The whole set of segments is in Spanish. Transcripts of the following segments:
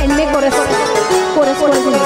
En mi corazón, corazón.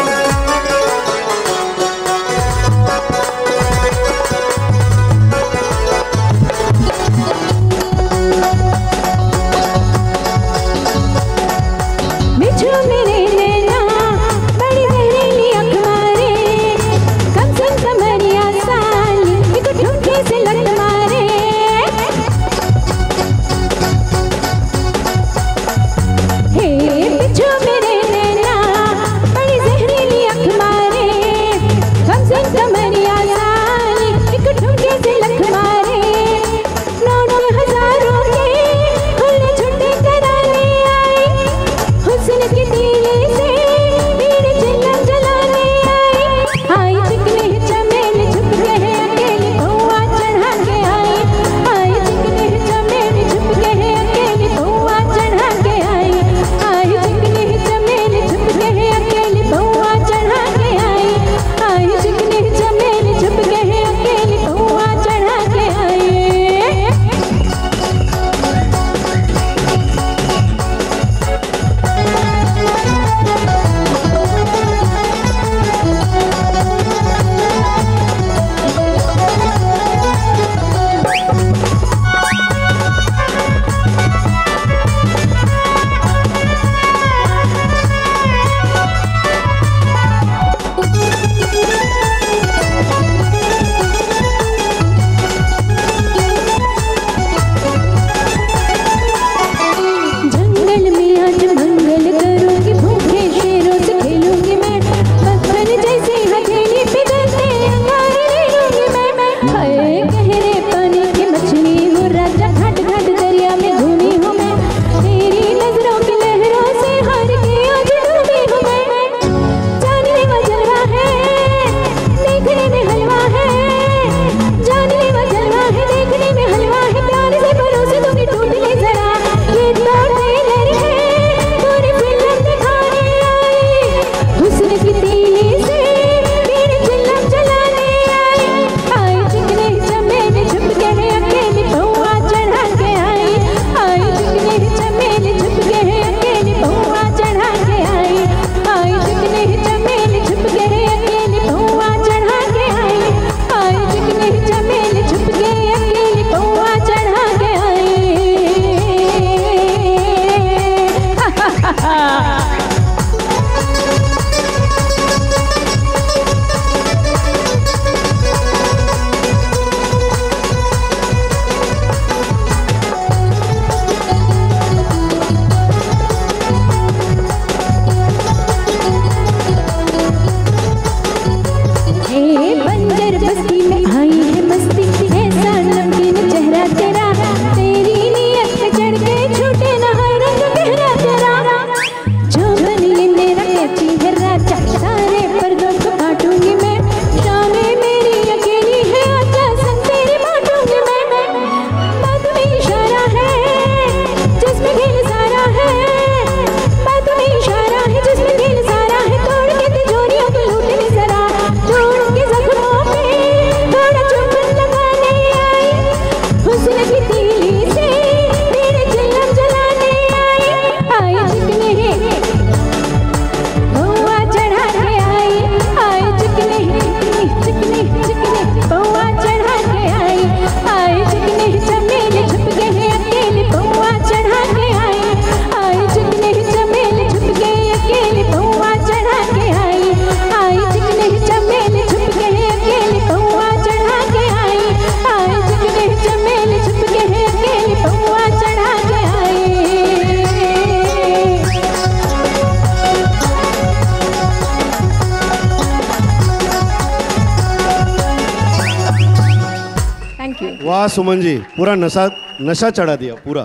वाह सुमन जी पूरा नशा नशा चढ़ा दिया पूरा।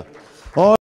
और